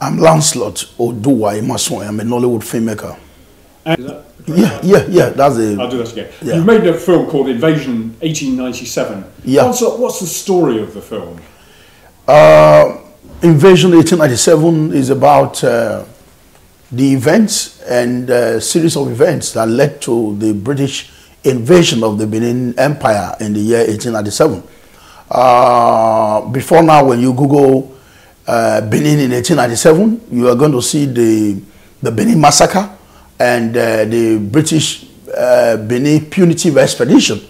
I'm Lancelot Oduwa Imasuen. I'm a Nollywood filmmaker. And, Yeah, yeah, yeah. That's the. I'll do that again. Yeah. You've made a film called Invasion 1897. Yeah. What's the, what's the story of the film? Uh, Invasion 1897 is about uh, the events and uh, series of events that led to the British invasion of the Benin Empire in the year 1897. Uh, before now, when you Google uh, Benin in 1897, you are going to see the, the Benin massacre and uh, the British uh, Benin punitive expedition.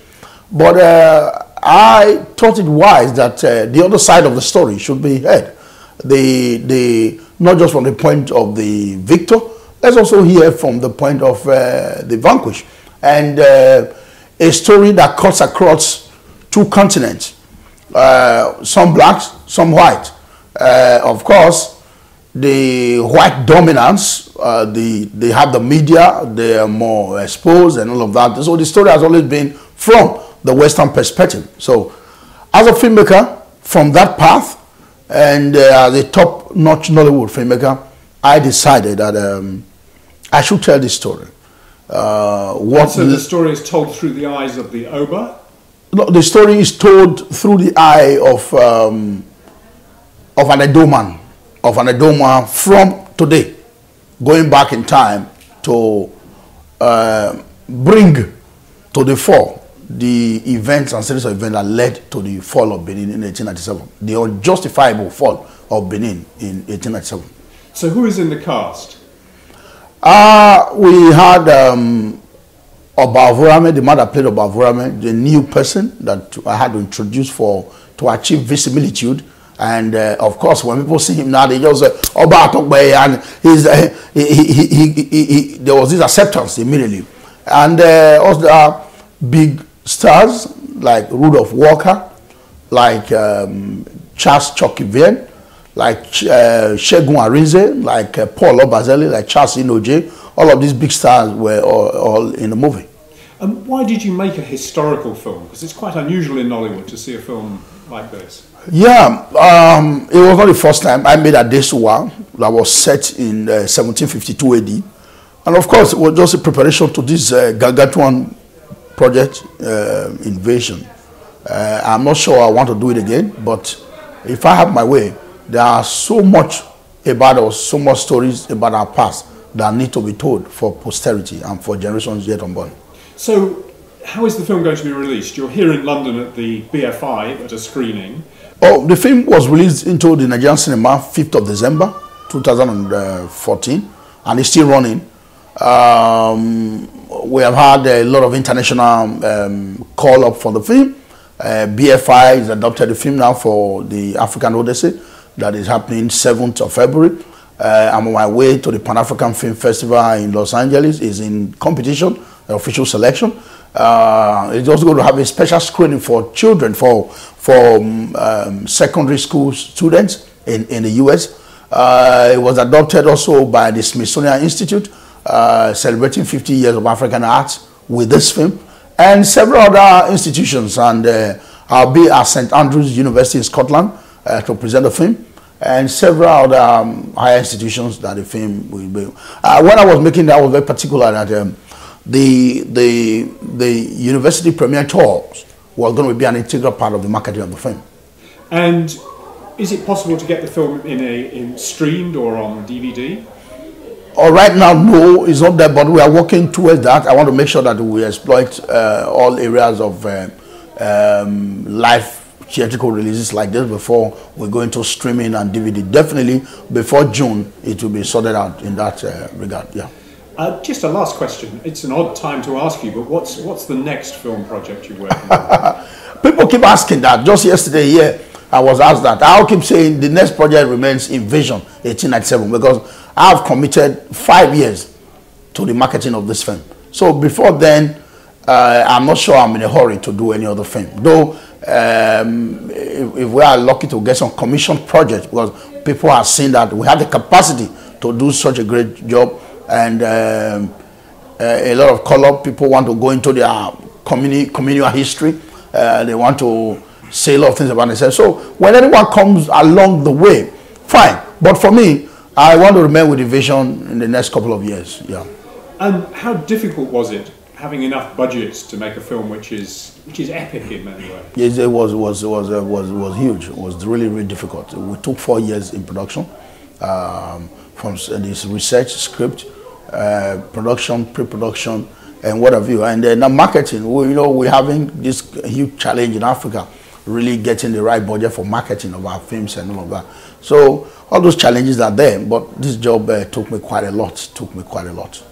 But uh, I thought it wise that uh, the other side of the story should be heard. The, the, not just from the point of the victor, let's also hear from the point of uh, the vanquished. And a story that cuts across two continents, some blacks, some white. Uh, of course, the white dominance, uh, the, they have the media, they are more exposed and all of that. So the story has always been from the Western perspective. So as a filmmaker, from that path, and uh, a top-notch Nollywood filmmaker, I decided that um, I should tell this story. Uh, what So the story is told through the eyes of the Oba. no, the story is told through the eye of um, of an Edoman, of an Edoma from today, going back in time to uh, bring to the fore the events and series of events that led to the fall of Benin in 1897, the unjustifiable fall of Benin in 1897. So who is in the cast? Uh, we had um, Obavurame, the man that played Obavurame, the new person that I had to introduce for to achieve visibilitude. And uh, of course, when people see him now, they just say, Oba Atokbe, and he's, uh, he, he, he, he, he, there was this acceptance immediately. And uh, also there are big stars like Rudolph Walker, like um, Charles Chokivian, like uh, Shegun Arinze, like uh, Paul Obazeli, like Charles Inoje. All of these big stars were all, all in the movie. And why did you make a historical film? Because it's quite unusual in Nollywood to see a film like this. Yeah, um, it was not the first time I made Adesuwa that was set in uh, 1752 AD. And of course, it was just a preparation to this uh, Gargatuan project uh, invasion. Uh, I'm not sure I want to do it again, but if I have my way, there are so much about us, so much stories about our past that need to be told for posterity and for generations yet unborn. So, how is the film going to be released? You're here in London at the BFI at a screening. Oh, the film was released into the Nigerian cinema 5th of December 2014 and it's still running. Um, we have had a lot of international um, call up for the film. Uh, BFI has adopted the film now for the African Odyssey that is happening 7th of February. Uh, I'm on my way to the Pan African Film Festival in Los Angeles. is in competition, official selection. Uh, it's also going to have a special screening for children, for for um, um, secondary school students in, in the U.S. Uh, it was adopted also by the Smithsonian Institute, uh, celebrating 50 years of African arts with this film, and several other institutions. And uh, I'll be at St Andrews University in Scotland uh, to present the film and several other um, higher institutions that the film will be. Uh, when I was making that, I was very particular that um, the, the, the university premiere tours were going to be an integral part of the marketing of the film. And is it possible to get the film in a in streamed or on DVD? Or right now, no, it's not there, but we are working towards that. I want to make sure that we exploit uh, all areas of uh, um, live theatrical releases like this before we go into streaming and DVD. Definitely before June, it will be sorted out in that uh, regard. Yeah. Uh, just a last question. It's an odd time to ask you, but what's what's the next film project you're working on? People keep asking that. Just yesterday, yeah, I was asked that. I'll keep saying the next project remains Invasion 1897 because I've committed five years to the marketing of this film. So before then, uh, I'm not sure I'm in a hurry to do any other film. Though, um, if, if we are lucky to get some commission projects, because people are seeing that we have the capacity to do such a great job, and um, uh, a lot of color people want to go into their communi- communal history. Uh, they want to say a lot of things about themselves. So when anyone comes along the way, fine. But for me, I want to remain with the vision in the next couple of years. Yeah. And how difficult was it having enough budgets to make a film which is which is epic in many ways? Yes, it was was was uh, was was huge. It was really really difficult. We took four years in production, um, from this research script, uh, production, pre-production, and what have you. And then uh, marketing. We, you know, we're having this huge challenge in Africa, really getting the right budget for marketing of our films and all of that. So all those challenges are there. But this job uh, took me quite a lot. Took me quite a lot.